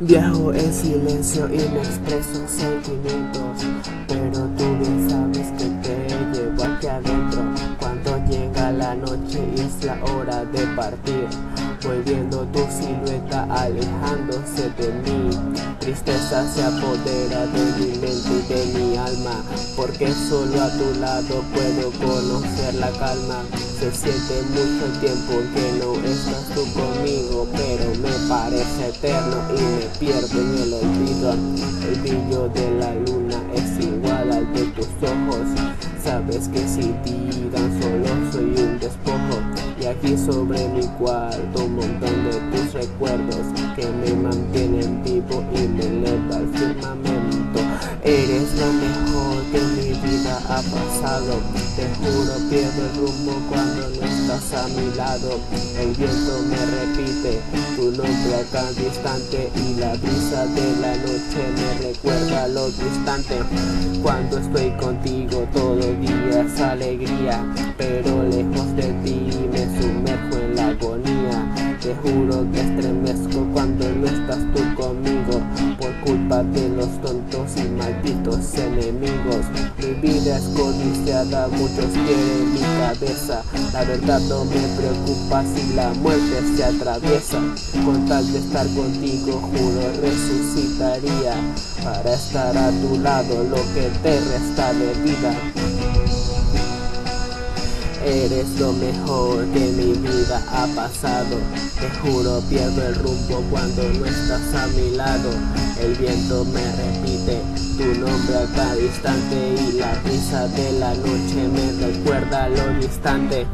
Viajo en silencio y me expreso sentimientos Pero tú bien sabes que te llevo aquí adentro. Cuando llega la noche y es la hora de partir Voy viendo tu silueta alejándose de mí. Tristeza se apodera de mi mente y de mi alma Porque solo a tu lado puedo conocer la calma. Se siente mucho tiempo que no estás tú conmigo Pero me parece eterno y me pierdo en el olvido. El brillo de la luna es igual al de tus ojos. Sabes que si tiran solo soy un despojo. Y aquí sobre mi cuarto un montón de tus recuerdos Que me mantienen vivo y me eleva al Eres lo mejor que mi vida. Ha pasado Te juro pierdo el rumbo cuando no estás a mi lado. El viento me repite tu nombre acá distante Y la brisa de la noche me recuerda lo distante. Cuando estoy contigo todo día es alegría Pero lejos de ti me sumerjo en la agonía. Te juro que estremezco cuando no estás tú conmigo culpa de los tontos y malditos enemigos. Mi vida es codiciada, muchos quieren mi cabeza. La verdad no me preocupa si la muerte se atraviesa. Con tal de estar contigo juro resucitaría. Para estar a tu lado lo que te resta de vida. Eres lo mejor que mi vida ha pasado. Te juro pierdo el rumbo cuando no estás a mi lado El viento me repite tu nombre acá distante Y la brisa de la noche me recuerda lo distante